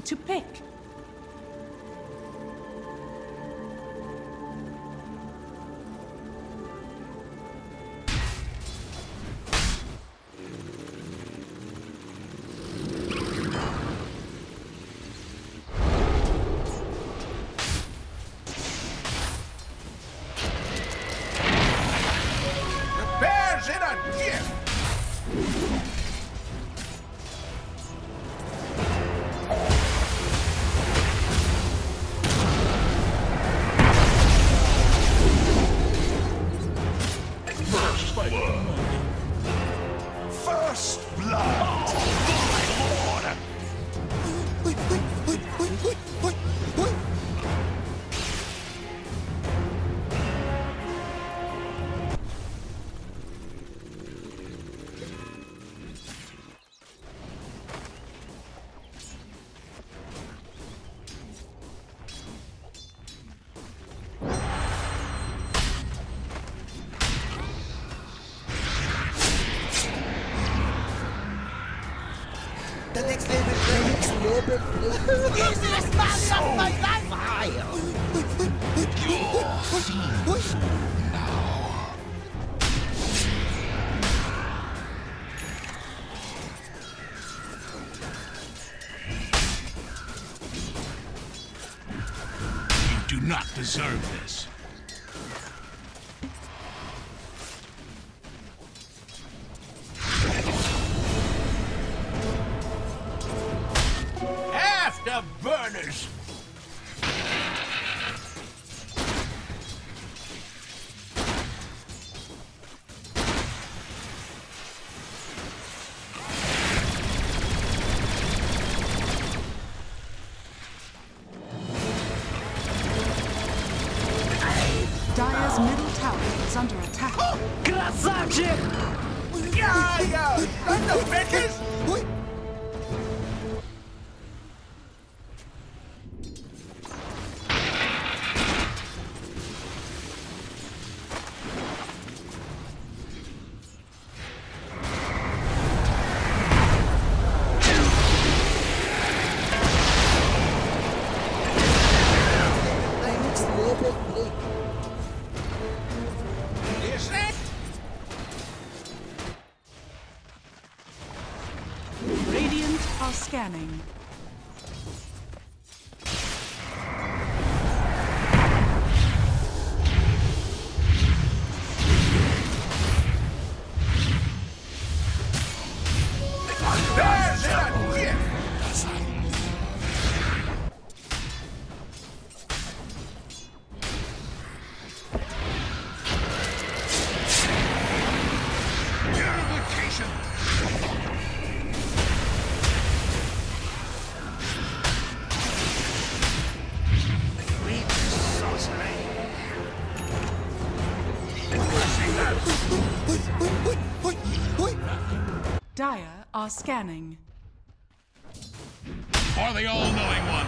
to pick. Man of my life! You do not deserve this. Is under attack. Yeah, yeah! Run the bitches! Scanning. Dire are scanning. For the all-knowing one.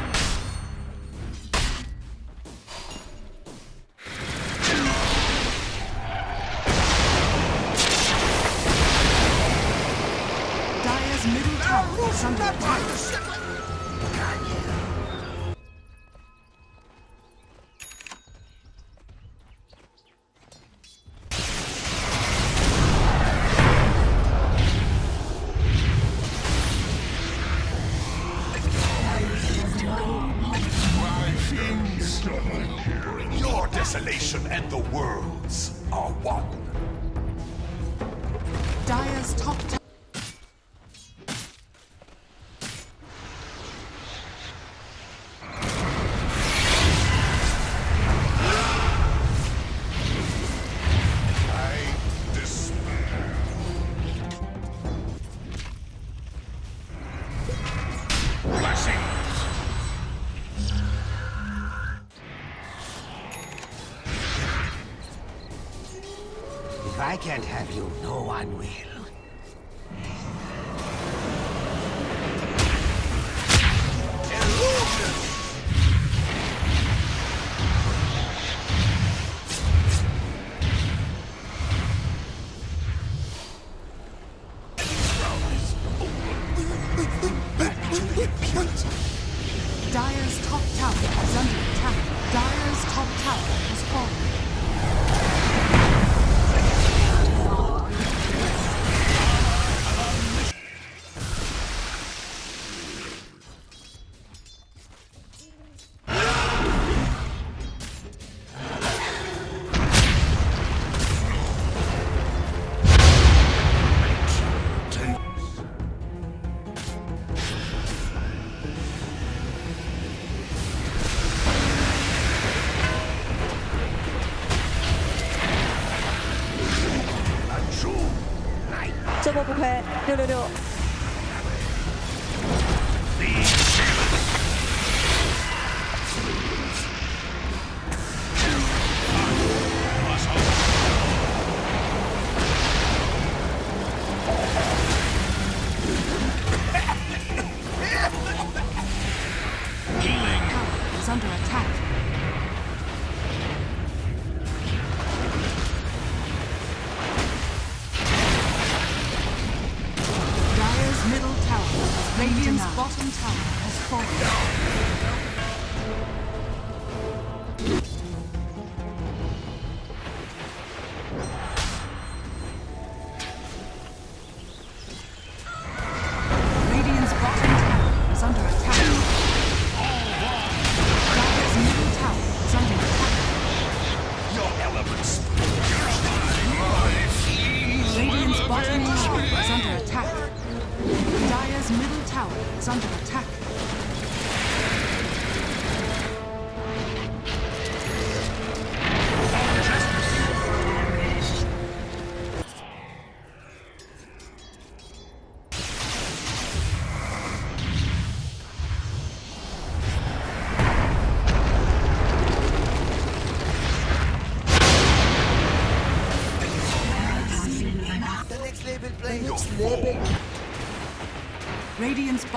Dire's middle tower is under attack. I can't have you, no one will.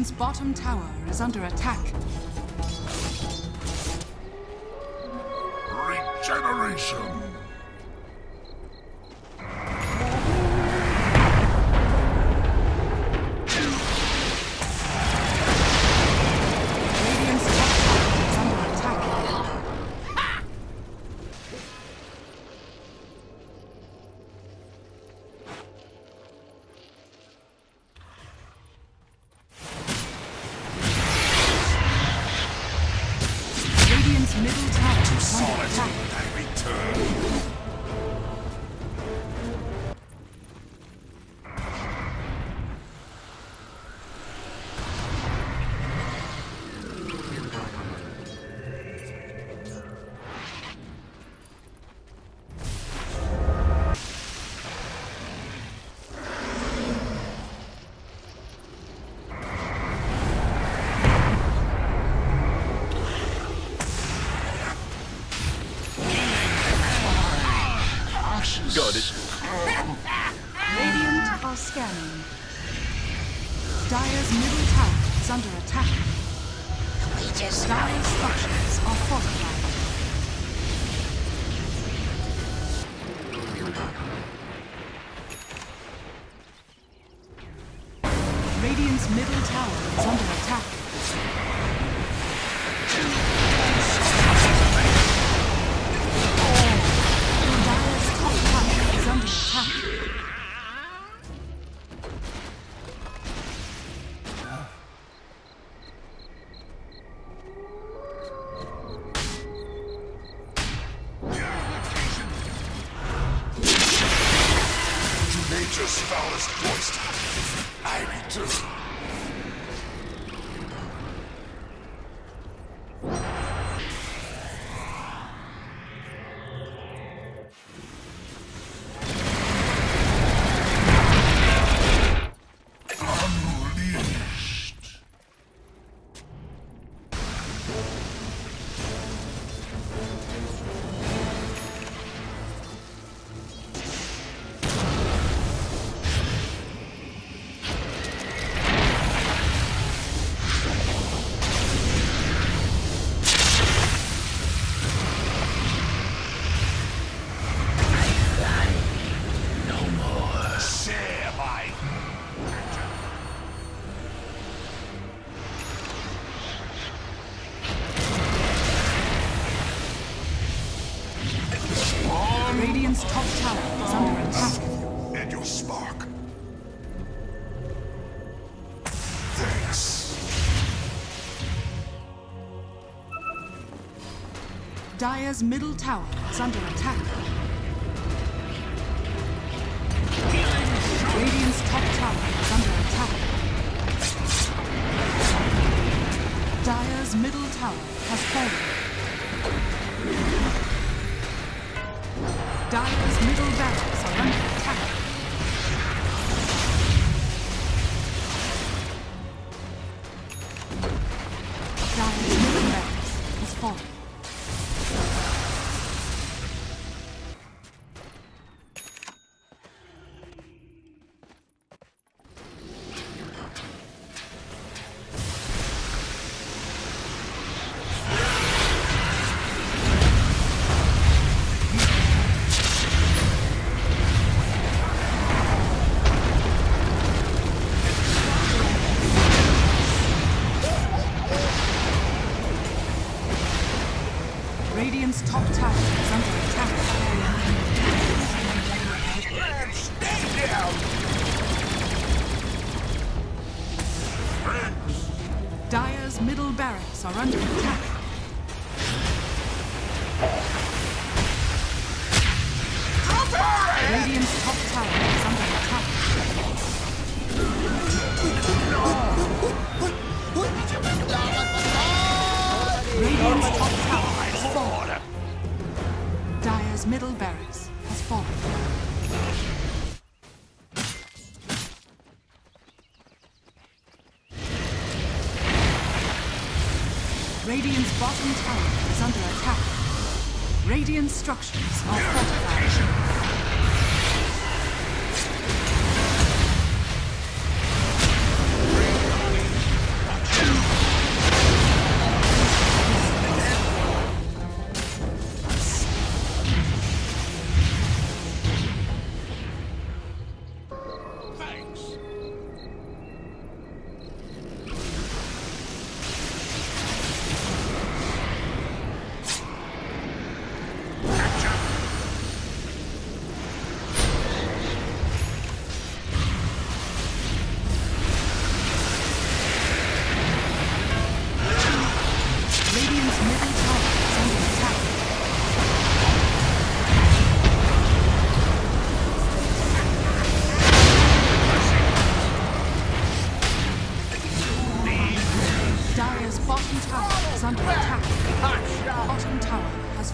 Dragon's bottom tower is under attack. Regeneration! under attack. Various structures are fortified. Radiant's middle tower is under attack. voiced. I return. Dire's middle tower is under attack. Radiant's top tower is under attack. Dire's middle tower has fallen. Dire's middle barracks Radiant's top tower is under attack. Radiant's top tower has fallen. Dire's middle barracks has fallen. Radiant's bottom tower is under attack. Radiant structures are fortified.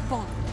Tower